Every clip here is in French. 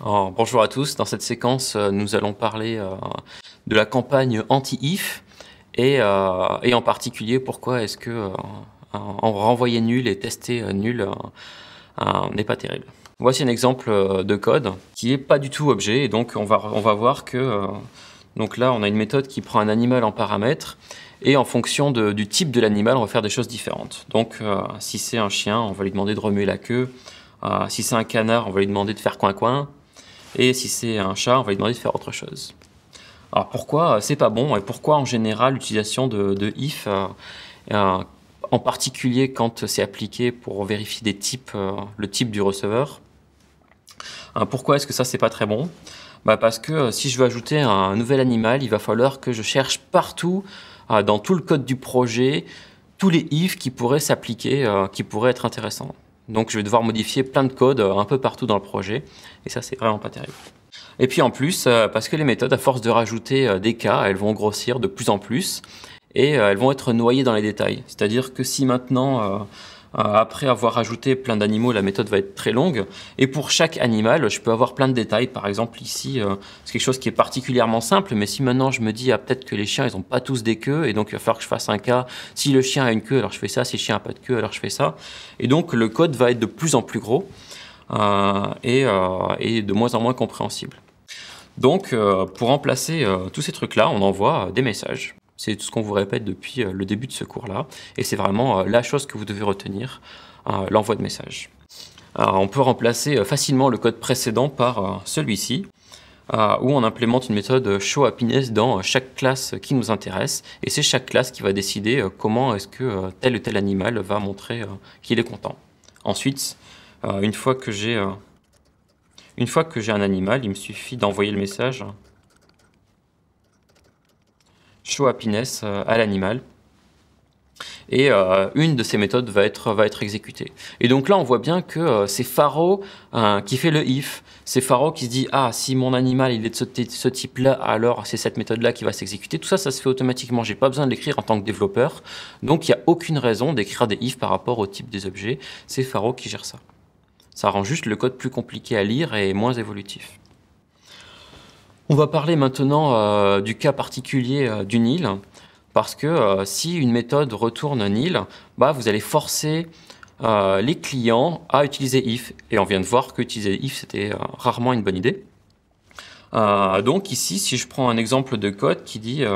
bonjour à tous. Dans cette séquence, euh, nous allons parler euh, de la campagne anti-if et, euh, et, en particulier pourquoi est-ce que renvoyer nul et tester nul n'est pas terrible. Voici un exemple de code qui est pas du tout objet et donc on va, voir que là on a une méthode qui prend un animal en paramètres et en fonction du type de l'animal on va faire des choses différentes. Donc si c'est un chien on va lui demander de remuer la queue, si c'est un canard on va lui demander de faire coin-coin, et si c'est un chat, on va lui demander de faire autre chose. Alors pourquoi c'est pas bon et pourquoi en général l'utilisation de, if, euh, euh, en particulier quand c'est appliqué pour vérifier des types, euh, le type du receveur, pourquoi est-ce que ça c'est pas très bon? Bah Parce que si je veux ajouter un nouvel animal, il va falloir que je cherche partout, dans tout le code du projet, tous les if qui pourraient s'appliquer, qui pourraient être intéressants. Donc je vais devoir modifier plein de codes euh, un peu partout dans le projet. Et ça, c'est vraiment pas terrible. Et puis en plus, euh, parce que les méthodes, à force de rajouter euh, des cas, elles vont grossir de plus en plus et elles vont être noyées dans les détails. C'est-à-dire que si maintenant après avoir ajouté plein d'animaux, la méthode va être très longue. Et pour chaque animal, je peux avoir plein de détails. Par exemple, ici, euh, c'est quelque chose qui est particulièrement simple. Mais si maintenant je me dis, ah, peut-être que les chiens, ils n'ont pas tous des queues, et donc il va falloir que je fasse un cas. Si le chien a une queue, alors je fais ça. Si le chien n'a pas de queue, alors je fais ça. Et donc le code va être de plus en plus gros euh, et, et, de moins en moins compréhensible. Donc, pour remplacer tous ces trucs-là, on envoie des messages. C'est tout ce qu'on vous répète depuis euh, le début de ce cours-là. Et c'est vraiment euh, la chose que vous devez retenir, euh, l'envoi de messages. on peut remplacer facilement le code précédent par celui-ci, où on implémente une méthode show happiness dans chaque classe qui nous intéresse. Et c'est chaque classe qui va décider comment est-ce que tel ou tel animal va montrer qu'il est content. Ensuite, une fois que j'ai une fois que j'ai un animal, il me suffit d'envoyer le message show happiness euh, à l'animal. Et euh, une de ces méthodes va être, va être exécutée. Et donc là, on voit bien que euh, c'est Faro qui fait le if. C'est Faro qui se dit Ah, si mon animal il est de ce, type-là, alors c'est cette méthode-là qui va s'exécuter. Tout ça, ça se fait automatiquement. J'ai pas besoin de l'écrire en tant que développeur. Donc il n'y a aucune raison d'écrire des if par rapport au type des objets. C'est Faro qui gère ça. Ça rend juste le code plus compliqué à lire et moins évolutif. On va parler maintenant euh, du cas particulier euh, du nil, parce que euh, si une méthode retourne nil, bah, vous allez forcer les clients à utiliser if. Et on vient de voir qu'utiliser if, c'était rarement une bonne idée. donc ici, si je prends un exemple de code qui dit,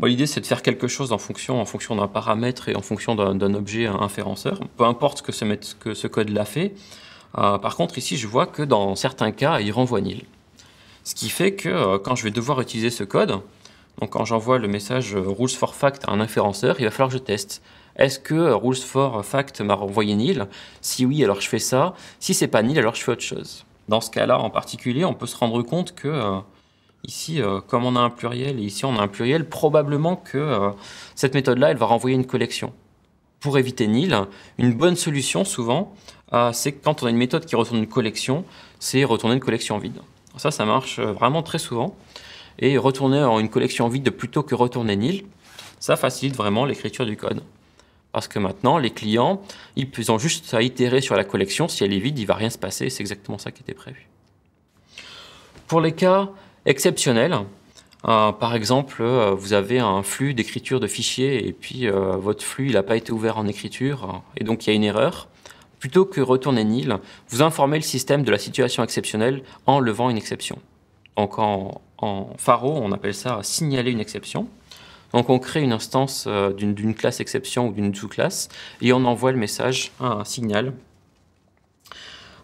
l'idée c'est de faire quelque chose en fonction, en fonction d'un paramètre et en fonction d'un objet inférenceur, peu importe ce que ce, que ce code l'a fait. par contre, ici, je vois que dans certains cas, il renvoie nil. Ce qui fait que euh, quand je vais devoir utiliser ce code, donc quand j'envoie le message euh, rules for fact à un inférenceur, il va falloir que je teste. Est-ce que euh, rules for fact m'a renvoyé nil? Si oui, alors je fais ça. Si c'est pas nil, alors je fais autre chose. Dans ce cas-là en particulier, on peut se rendre compte que ici, comme on a un pluriel et ici on a un pluriel, probablement que cette méthode-là, elle va renvoyer une collection. Pour éviter nil, une bonne solution souvent, c'est quand on a une méthode qui retourne une collection, c'est retourner une collection vide. Ça, ça marche euh, vraiment très souvent. Et retourner en une collection vide plutôt que retourner nil, ça facilite vraiment l'écriture du code. Parce que maintenant, les clients, ils ont juste à itérer sur la collection. Si elle est vide, il ne va rien se passer. C'est exactement ça qui était prévu. Pour les cas exceptionnels, euh, par exemple, euh, vous avez un flux d'écriture de fichiers et puis votre flux n'a pas été ouvert en écriture et donc il y a une erreur. Plutôt que retourner nil, vous informez le système de la situation exceptionnelle en levant une exception. Donc en, en Faro, on appelle ça signaler une exception. Donc on crée une instance euh, d'une classe exception ou d'une sous-classe et on envoie le message un signal.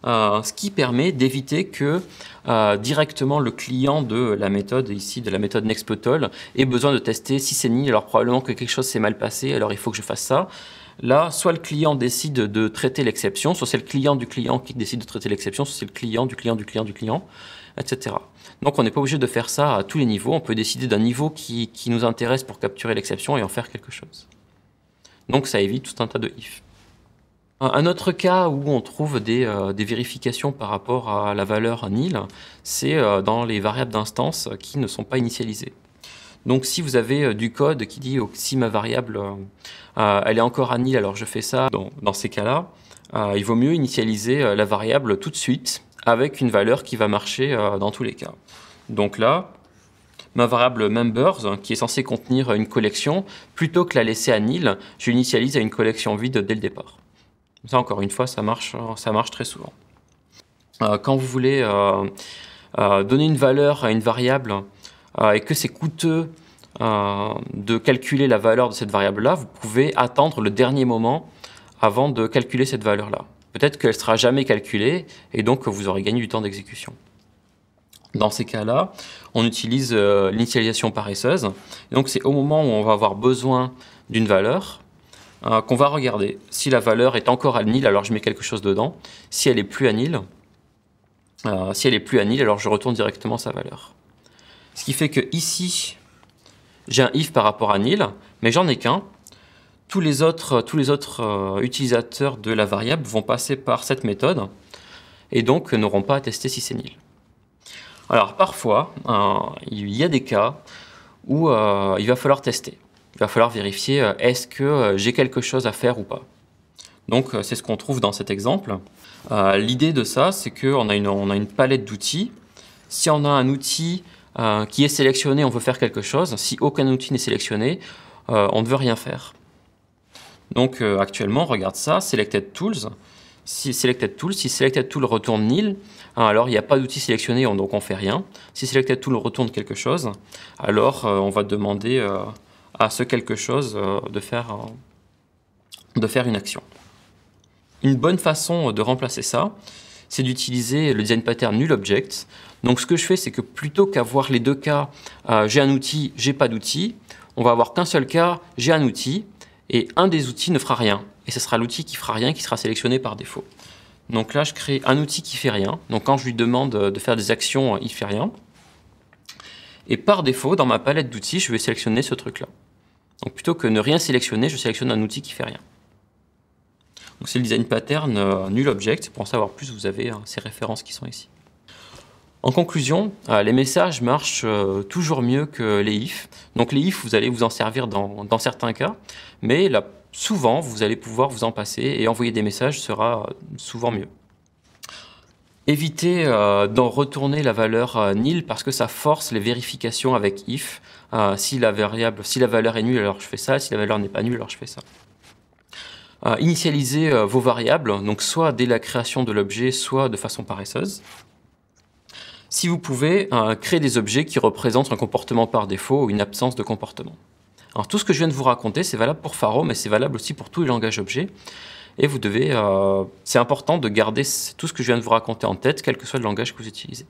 Euh, ce qui permet d'éviter que euh, directement le client de la méthode ici, de la méthode ait besoin de tester si c'est nil. Alors probablement que quelque chose s'est mal passé, alors il faut que je fasse ça. Là, soit le client décide de traiter l'exception, soit c'est le client du client qui décide de traiter l'exception, soit c'est le client du client du client du client, etc. Donc on n'est pas obligé de faire ça à tous les niveaux, on peut décider d'un niveau qui, nous intéresse pour capturer l'exception et en faire quelque chose. Donc ça évite tout un tas de if. Un autre cas où on trouve des, euh, vérifications par rapport à la valeur nil, c'est euh, dans les variables d'instance qui ne sont pas initialisées. Donc si vous avez euh, du code qui dit si ma variable euh, euh, elle est encore à nil alors je fais ça, dans, ces cas-là, il vaut mieux initialiser la variable tout de suite avec une valeur qui va marcher dans tous les cas. Donc là, ma variable members, qui est censée contenir une collection, plutôt que la laisser à nil, je l'initialise à une collection vide dès le départ. Ça, encore une fois, ça marche, ça marche très souvent. Quand vous voulez donner une valeur à une variable et que c'est coûteux de calculer la valeur de cette variable-là, vous pouvez attendre le dernier moment avant de calculer cette valeur-là. Peut-être qu'elle ne sera jamais calculée et donc vous aurez gagné du temps d'exécution. Dans ces cas-là, on utilise l'initialisation paresseuse. donc c'est au moment où on va avoir besoin d'une valeur qu'on va regarder. Si la valeur est encore à nil, alors je mets quelque chose dedans. Si elle est plus à nil, euh, si elle est plus à nil, alors je retourne directement sa valeur. Ce qui fait que ici, j'ai un if par rapport à nil, mais j'en ai qu'un. Tous les autres, euh, utilisateurs de la variable vont passer par cette méthode et donc n'auront pas à tester si c'est nil. Alors parfois, euh, il y a des cas où il va falloir tester. Il va falloir vérifier est-ce que j'ai quelque chose à faire ou pas. Donc c'est ce qu'on trouve dans cet exemple. Euh, l'idée de ça, c'est qu'on a on a une palette d'outils. Si on a un outil euh, qui est sélectionné, on veut faire quelque chose. Si aucun outil n'est sélectionné, euh, on ne veut rien faire. Donc actuellement, regarde ça, Selected Tools. Si Selected Tool, si Selected Tool retourne nil, hein, alors il n'y a pas d'outil sélectionné, donc on ne fait rien. Si Selected Tool retourne quelque chose, alors on va demander à ce quelque chose de, faire, de faire une action. Une bonne façon de remplacer ça, c'est d'utiliser le design pattern null object. Donc ce que je fais, c'est que plutôt qu'avoir les deux cas, euh, j'ai un outil, j'ai pas d'outil, on va avoir qu'un seul cas, j'ai un outil, et un des outils ne fera rien. Et ce sera l'outil qui fera rien qui sera sélectionné par défaut. Donc là, je crée un outil qui fait rien. Donc quand je lui demande de faire des actions, il fait rien. Et par défaut, dans ma palette d'outils, je vais sélectionner ce truc-là. Donc plutôt que ne rien sélectionner, je sélectionne un outil qui fait rien c'est le design pattern euh, null object. Pour en savoir plus, vous avez hein, ces références qui sont ici. En conclusion, euh, les messages marchent euh, toujours mieux que les if. Donc les if, vous allez vous en servir dans, certains cas, mais souvent, vous allez pouvoir vous en passer et envoyer des messages sera souvent mieux. Évitez d'en retourner la valeur nil parce que ça force les vérifications avec if. si la variable, si la valeur est nulle, alors je fais ça. Si la valeur n'est pas nulle, alors je fais ça. Euh, initialiser euh, vos variables, donc soit dès la création de l'objet, soit de façon paresseuse. Si vous pouvez, euh, créer des objets qui représentent un comportement par défaut ou une absence de comportement. Alors tout ce que je viens de vous raconter, c'est valable pour Pharo, mais c'est valable aussi pour tous les langages objets. Et vous devez, c'est important de garder tout ce que je viens de vous raconter en tête, quel que soit le langage que vous utilisez.